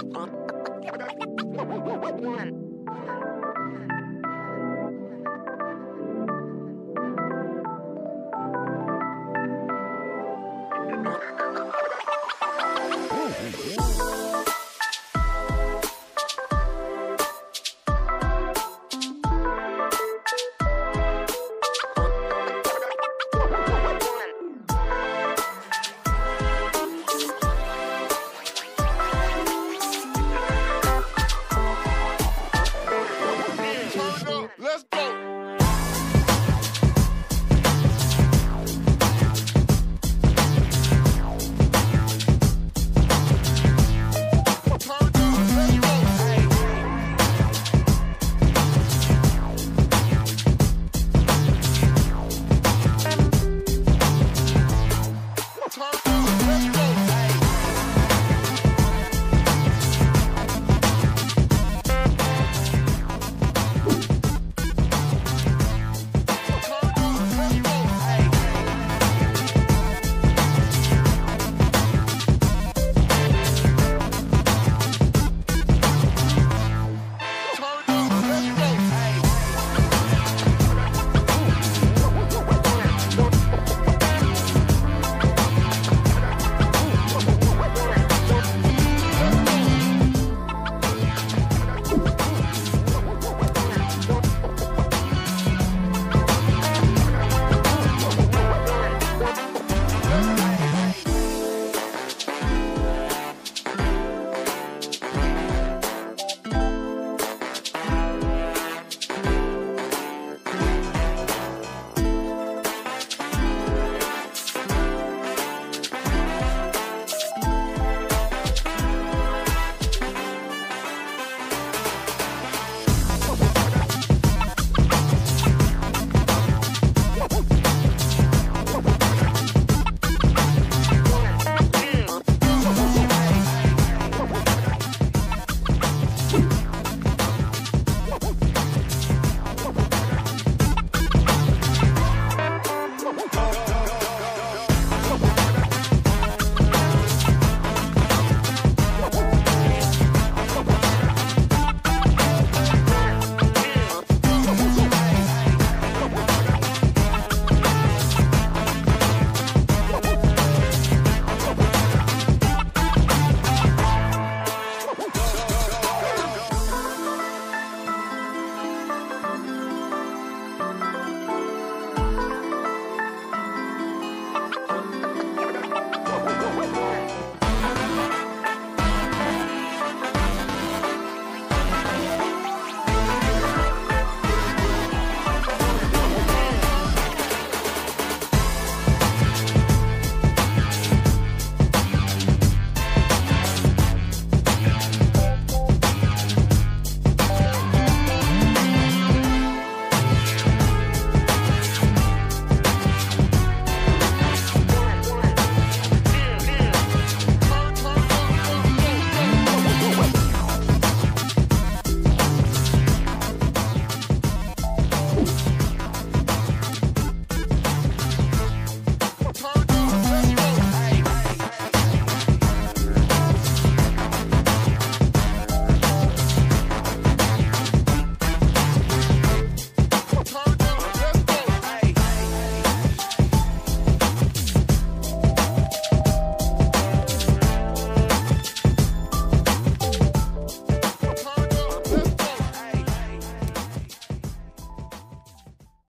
One. time.